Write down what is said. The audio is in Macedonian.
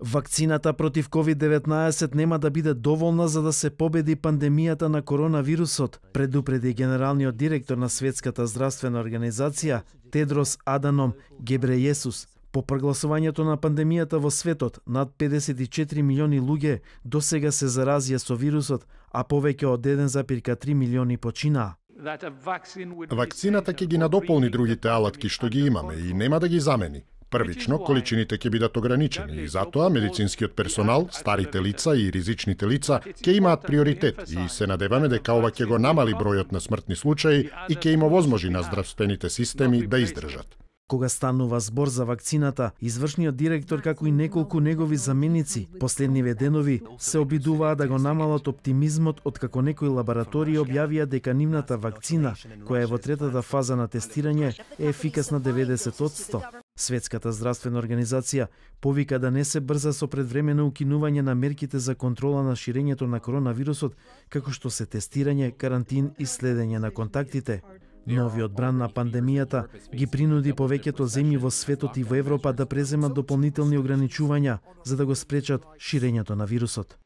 Вакцината против COVID-19 нема да биде доволна за да се победи пандемијата на коронавирусот, предупреди генералниот директор на Светската здравствена организација Тедрос Аданом Гебрејесус. По прогласувањето на пандемијата во светот, над 54 милиони луѓе досега се заразија со вирусот, а повеќе од 1,3 милиони починаа. Вакцината ќе ги надополни другите алатки што ги имаме и нема да ги замени. Првично, количините ќе бидат ограничени и затоа медицинскиот персонал, старите лица и ризичните лица ќе имаат приоритет и се надеваме дека ова ќе го намали бројот на смртни случаи и ќе им овозможи на здравствените системи да издржат. Кога станува збор за вакцината, извршниот директор како и неколку негови заменици последниве денови се обидуваа да го намалат оптимизмот од како некои лаборатории објавија дека нивната вакцина, која е во третата фаза на тестирање, е ефикасна 90%. Светската здравствена организација повика да не се брза со предвремено укинување на мерките за контрола на ширењето на коронавирусот, како што се тестирање, карантин и следење на контактите. Новиот бран на пандемијата ги принуди повеќето земји во светот и во Европа да преземат дополнителни ограничувања за да го спречат ширењето на вирусот.